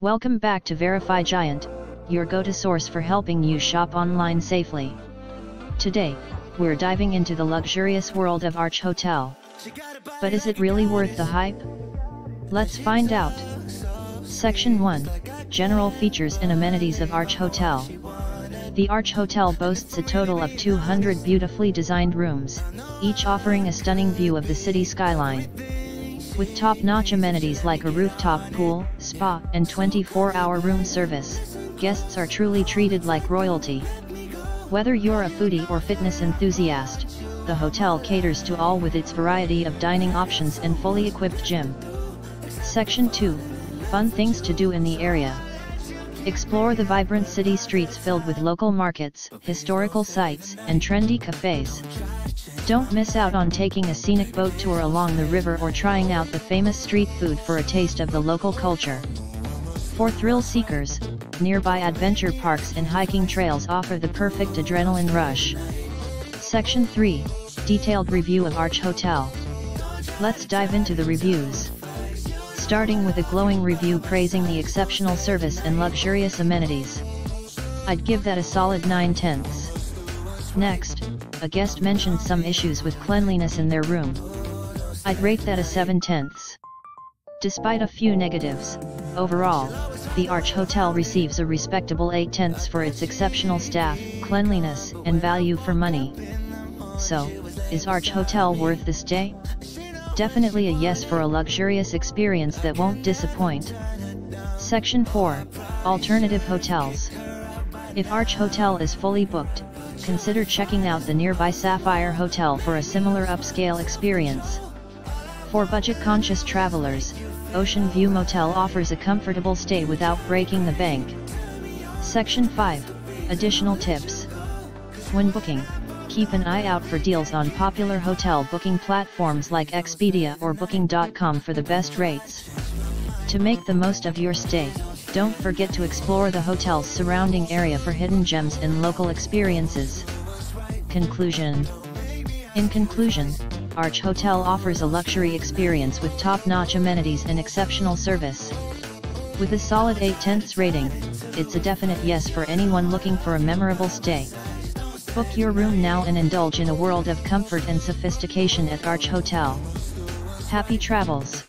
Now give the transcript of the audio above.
Welcome back to Verify Giant, your go-to source for helping you shop online safely. Today, we're diving into the luxurious world of Arch Hotel. But is it really worth the hype? Let's find out. Section 1, General Features and Amenities of Arch Hotel. The Arch Hotel boasts a total of 200 beautifully designed rooms, each offering a stunning view of the city skyline. With top-notch amenities like a rooftop pool, spa, and 24-hour room service, guests are truly treated like royalty. Whether you're a foodie or fitness enthusiast, the hotel caters to all with its variety of dining options and fully equipped gym. Section 2, Fun Things to Do in the Area. Explore the vibrant city streets filled with local markets, historical sites, and trendy cafes. Don't miss out on taking a scenic boat tour along the river or trying out the famous street food for a taste of the local culture. For thrill seekers, nearby adventure parks and hiking trails offer the perfect adrenaline rush. Section 3, Detailed Review of Arch Hotel. Let's dive into the reviews. Starting with a glowing review praising the exceptional service and luxurious amenities. I'd give that a solid 9 tenths. Next, a guest mentioned some issues with cleanliness in their room. I'd rate that a 7 tenths. Despite a few negatives, overall, the Arch Hotel receives a respectable 8 tenths for its exceptional staff, cleanliness, and value for money. So, is Arch Hotel worth the stay? Definitely a yes for a luxurious experience that won't disappoint. Section 4, Alternative Hotels. If Arch Hotel is fully booked, consider checking out the nearby Sapphire Hotel for a similar upscale experience. For budget-conscious travelers, Ocean View Motel offers a comfortable stay without breaking the bank. Section 5, Additional Tips. When booking, keep an eye out for deals on popular hotel booking platforms like Expedia or Booking.com for the best rates. To make the most of your stay, don't forget to explore the hotel's surrounding area for hidden gems and local experiences. Conclusion In conclusion, Arch Hotel offers a luxury experience with top-notch amenities and exceptional service. With a solid 8 tenths rating, it's a definite yes for anyone looking for a memorable stay. Book your room now and indulge in a world of comfort and sophistication at Arch Hotel. Happy travels!